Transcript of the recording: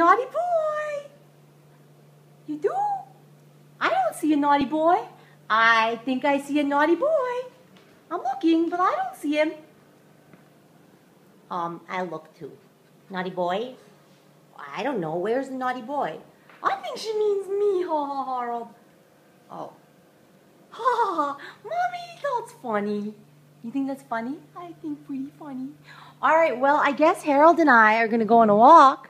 naughty boy. You do? I don't see a naughty boy. I think I see a naughty boy. I'm looking, but I don't see him. Um, I look too. Naughty boy? I don't know. Where's the naughty boy? I think she means me, ha ha, Harold. Oh. Ha ha ha. Mommy, that's funny. You think that's funny? I think pretty funny. All right, well, I guess Harold and I are going to go on a walk.